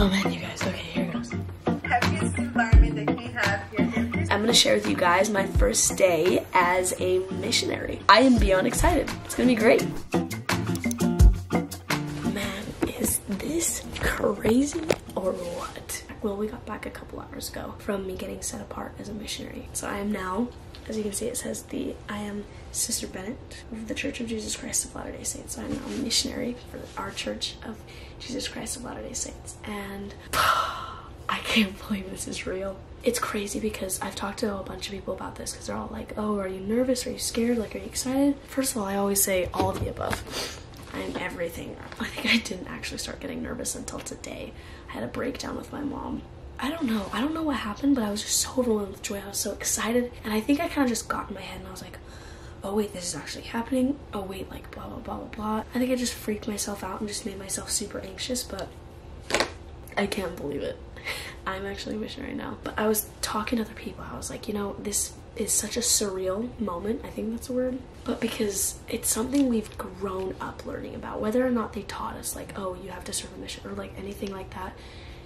Oh man, you guys. Okay, here goes. happiest environment that we have here. I'm gonna share with you guys my first day as a missionary. I am beyond excited. It's gonna be great. Man, is this crazy or what? Well, we got back a couple hours ago from me getting set apart as a missionary. So I am now, as you can see, it says the I am Sister Bennett of the Church of Jesus Christ of Latter day Saints. So I'm now a missionary for our Church of Jesus Christ of Latter day Saints. And I can't believe this is real. It's crazy because I've talked to a bunch of people about this because they're all like, oh, are you nervous? Are you scared? Like, are you excited? First of all, I always say all of the above. I'm everything. I think I didn't actually start getting nervous until today. I had a breakdown with my mom. I don't know. I don't know what happened, but I was just so overwhelmed with joy. I was so excited. And I think I kind of just got in my head and I was like, oh wait, this is actually happening. Oh wait, like blah, blah, blah, blah, blah. I think I just freaked myself out and just made myself super anxious, but I can't believe it. I'm actually a missionary now. But I was talking to other people. I was like, you know, this is such a surreal moment. I think that's a word. But because it's something we've grown up learning about, whether or not they taught us, like, oh, you have to serve a mission or like anything like that.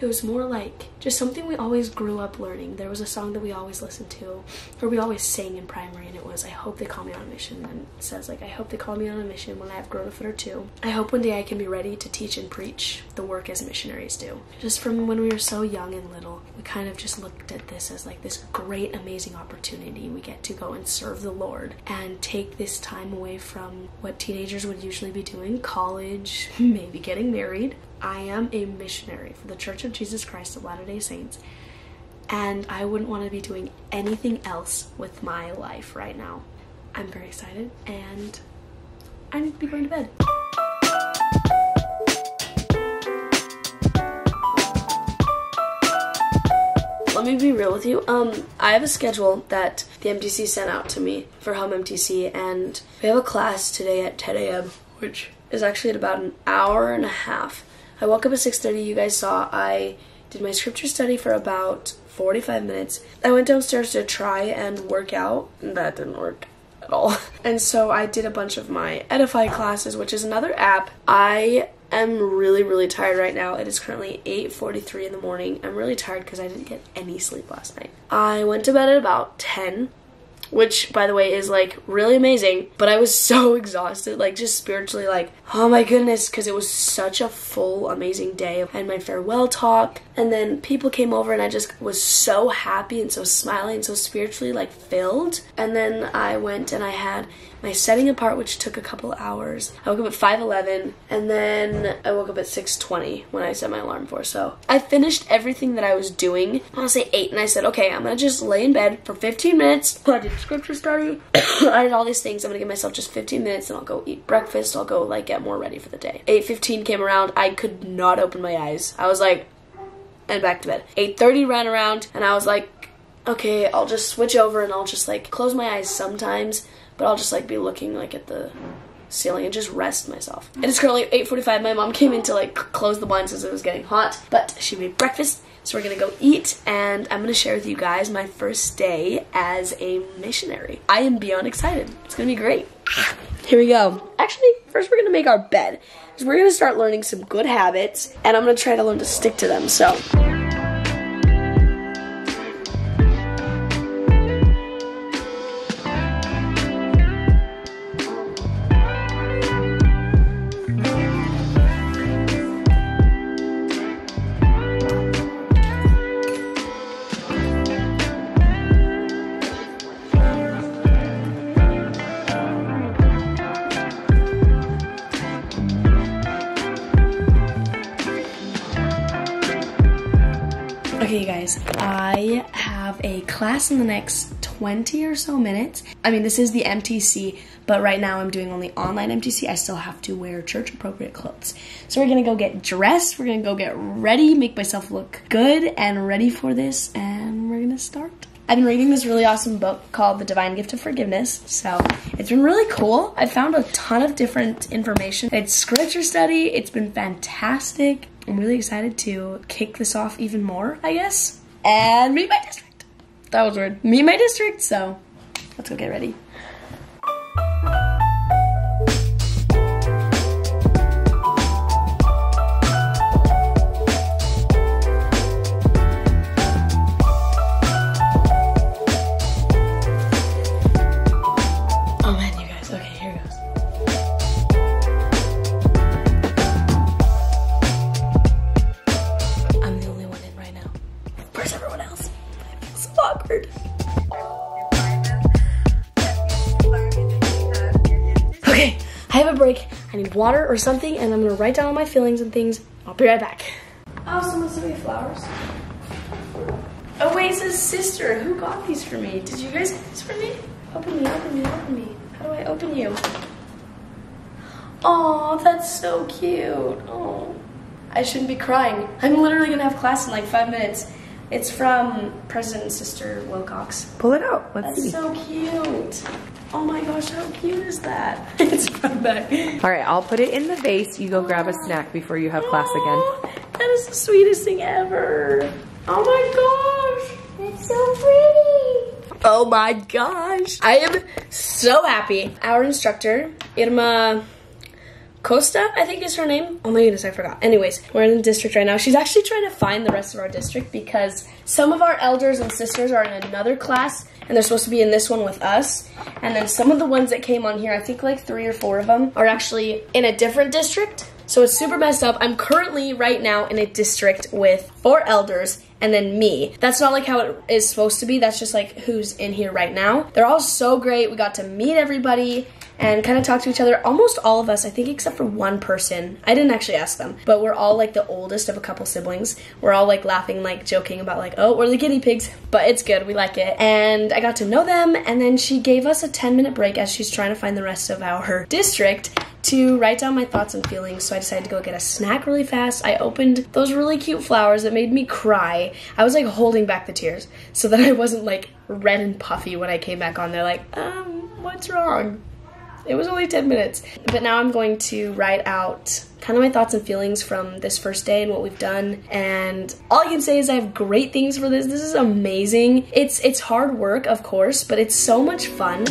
It was more like just something we always grew up learning. There was a song that we always listened to, or we always sang in primary, and it was, I hope they call me on a mission. And it says, like, I hope they call me on a mission when I have grown a foot or two. I hope one day I can be ready to teach and preach the work as missionaries do. Just from when we were so young and little, we kind of just looked at this as like this great, amazing opportunity. We get to go and serve the Lord and take this time away from what teenagers would usually be doing college, maybe getting married. I am a missionary for the Church of Jesus Christ of Latter day Saints, and I wouldn't want to be doing anything else with my life right now. I'm very excited, and I need to be going to bed. Let me be real with you. Um, I have a schedule that the MTC sent out to me for home MTC, and we have a class today at 10 a.m., which is actually at about an hour and a half. I woke up at 6:30. You guys saw I did my scripture study for about 45 minutes. I went downstairs to try and work out, and that didn't work at all. And so I did a bunch of my Edify classes, which is another app. I am really really tired right now. It is currently 8:43 in the morning. I'm really tired because I didn't get any sleep last night. I went to bed at about 10 which by the way is like really amazing but i was so exhausted like just spiritually like oh my goodness because it was such a full amazing day. Had my farewell talk and then people came over and i just was so happy and so smiling and so spiritually like filled. And then i went and i had my setting apart which took a couple hours. I woke up at 5.11 and then i woke up at 6.20 when i set my alarm for so. I finished everything that i was doing i want to say 8 and i said okay i'm gonna just lay in bed for 15 minutes. I did scripture study. I did all these things. I'm gonna give myself just 15 minutes and i'll go eat breakfast. I'll go like get more ready for the day. 8.15 came around. I could not open my eyes. I was like and back to bed. 8.30 ran around and i was like okay i'll just switch over and i'll just like close my eyes sometimes but i'll just like be looking like at the ceiling and just rest myself. It is currently 8.45 my mom came in to like close the blinds as it was getting hot but she made breakfast so we're gonna go eat and i'm gonna share with you guys my first day as a missionary. I am beyond excited. It's gonna be great. Here we go. Actually first we're gonna make our bed because we're gonna start learning some good habits and i'm gonna try to learn to stick to them so Okay, you guys, I have a class in the next 20 or so minutes. I mean, this is the MTC, but right now I'm doing only online MTC. I still have to wear church appropriate clothes. So we're gonna go get dressed, we're gonna go get ready, make myself look good and ready for this, and we're gonna start. I've been reading this really awesome book called The Divine Gift of Forgiveness. So it's been really cool. I found a ton of different information. It's scripture study. It's been fantastic. I'm really excited to kick this off even more, I guess. And meet my district. That was weird. Meet my district. So let's go get ready. Water or something and I'm gonna write down all my feelings and things. I'll be right back. Oh, someone sent me flowers. Oasis sister, who got these for me? Did you guys get these for me? Open me, open me, open me. How do I open you? Oh, that's so cute. Oh, I shouldn't be crying. I'm literally gonna have class in like five minutes. It's from President Sister Wilcox. Pull it out. Let's That's see. so cute. Oh my gosh, how cute is that? it's from back. All right, I'll put it in the vase. You go grab a snack before you have class again. Aw, That is the sweetest thing ever. Oh my gosh. It's so pretty. Oh my gosh. I am so happy. Our instructor, Irma Costa, I think is her name. Oh my goodness, I forgot. Anyways, we're in the district right now. She's actually trying to find the rest of our district because some of our elders and sisters are in another class and they're supposed to be in this one with us. And then some of the ones that came on here, I think like three or four of them, are actually in a different district. So it's super messed up. I'm currently right now in a district with four elders and then me. That's not like how it is supposed to be. That's just like who's in here right now. They're all so great. We got to meet everybody and kind of talk to each other. Almost all of us, I think, except for one person. I didn't actually ask them, but we're all like the oldest of a couple siblings. We're all like laughing, like joking about like, oh, we're the guinea pigs, but it's good. We like it. And I got to know them, and then she gave us a 10 minute break as she's trying to find the rest of our district to write down my thoughts and feelings. So I decided to go get a snack really fast. I opened those really cute flowers that made me cry. I was like holding back the tears so that I wasn't like red and puffy when I came back on there, like, um, what's wrong? It was only 10 minutes. But now I'm going to write out kind of my thoughts and feelings from this first day and what we've done. And all I can say is I have great things for this. This is amazing. It's it's hard work, of course, but it's so much fun.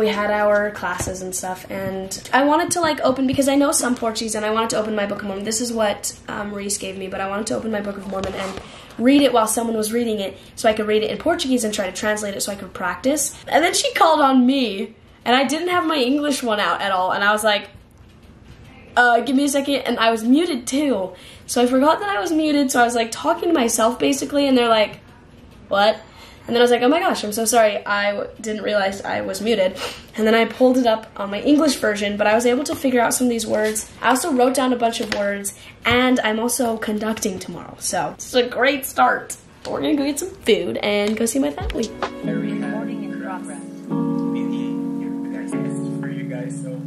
We had our classes and stuff, and I wanted to like open because I know some Portuguese, and I wanted to open my Book of Mormon. This is what um, Reese gave me, but I wanted to open my Book of Mormon and read it while someone was reading it, so I could read it in Portuguese and try to translate it so I could practice. And then she called on me, and I didn't have my English one out at all, and I was like. Uh, give me a second, and I was muted too. So I forgot that I was muted, so I was like talking to myself basically, and they're like, what? And then I was like, oh my gosh, I'm so sorry. I w- didn't realize I was muted. And then I pulled it up on my English version, but I was able to figure out some of these words. I also wrote down a bunch of words, and I'm also conducting tomorrow. So it's a great start. We're gonna go get some food and go see my family. Recording in progress. for you guys. So,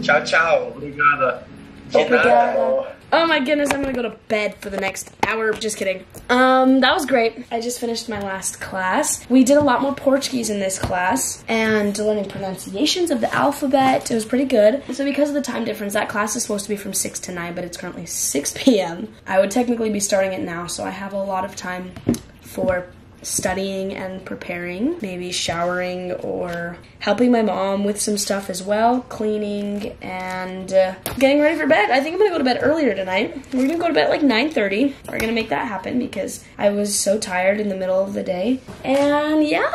ciao, ciao. Obrigada. Obrigada. Oh my goodness, I'm gonna go to bed for the next hour. Just kidding. Um, that was great. I just finished my last class. We did a lot more Portuguese in this class and learning pronunciations of the alphabet. It was pretty good. So because of the time difference, that class is supposed to be from 6 to 9, but it's currently 6 p.m. I would technically be starting it now, so I have a lot of time for studying and preparing, maybe showering or helping my mom with some stuff as well, cleaning and uh, getting ready for bed. I think I'm gonna go to bed earlier tonight. We're gonna go to bed like 9:30. We're gonna make that happen because I was so tired in the middle of the day. And yeah,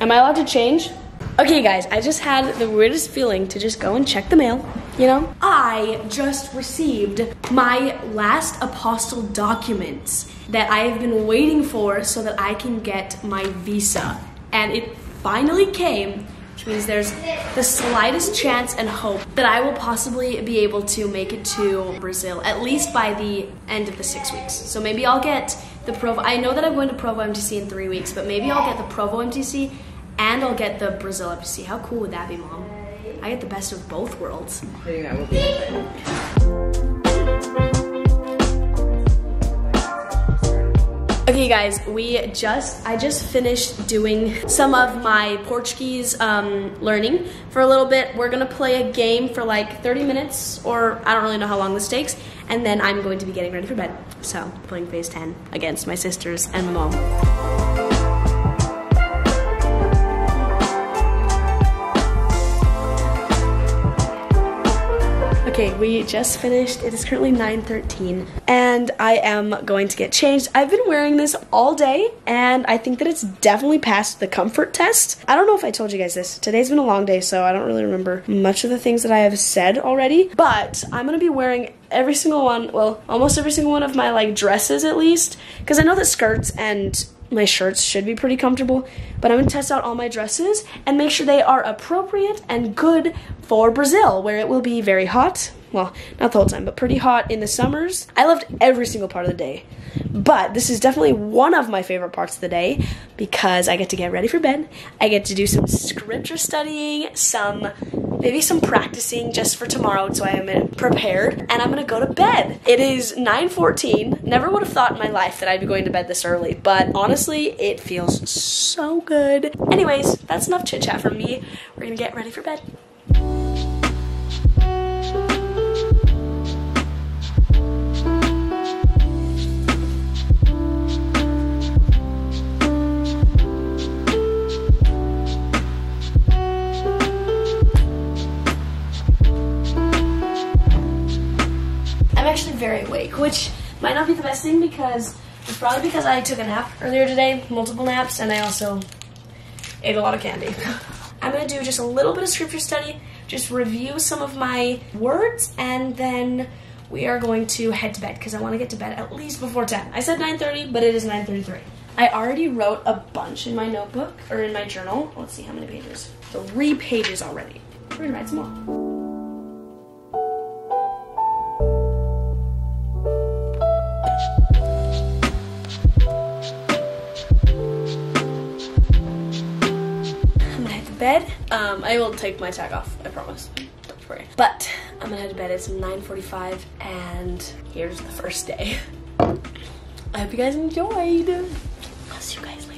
am I allowed to change? Okay, guys, I just had the weirdest feeling to just go and check the mail. You know, I just received my last apostille documents that I have been waiting for so that I can get my visa. And it finally came, which means there's the slightest chance and hope that I will possibly be able to make it to Brazil, at least by the end of the six weeks. So maybe I'll get the Provo. I know that I'm going to Provo MTC in three weeks, but maybe I'll get the Provo MTC and I'll get the Brazil MTC. How cool would that be, Mom? I get the best of both worlds. I think that will be okay. Okay, guys, we just I just finished doing some of my Portuguese um, learning for a little bit. We're gonna play a game for like 30 minutes, or I don't really know how long this takes, and then I'm going to be getting ready for bed. So, playing phase 10 against my sisters and my mom. Okay, we just finished. It is currently 9:13 and I am going to get changed. I've been wearing this all day and I think that it's definitely passed the comfort test. I don't know if I told you guys this. Today's been a long day, so I don't really remember much of the things that I have said already, but I'm to be wearing every single one, well, almost every single one of my like dresses at least, because I know that skirts and my shirts should be pretty comfortable, but I'm gonna test out all my dresses and make sure they are appropriate and good for Brazil, where it will be very hot. Well, not the whole time, but pretty hot in the summers. I loved every single part of the day. But this is definitely one of my favorite parts of the day because I get to get ready for bed. I get to do some scripture studying, some maybe some practicing just for tomorrow so I am prepared and I'm gonna go to bed. It is 9:14. Never would have thought in my life that I'd be going to bed this early, but honestly, it feels so good. Anyways, that's enough chit chat from me. We're gonna get ready for bed. Which might not be the best thing because it's probably because I took a nap earlier today, multiple naps, and I also ate a lot of candy. I'm gonna do just a little bit of scripture study, just review some of my words, and then we are going to head to bed because I want to get to bed at least before 10. I said 9:30, but it is 9:33. I already wrote a bunch in my notebook or in my journal. Let's see how many pages. Three pages already. We're gonna write some more. Bed. Um, I will take my tag off, I promise. Don't worry. But I'm gonna head to bed. It's 9:45, and here's the first day. I hope you guys enjoyed. I'll see you guys later.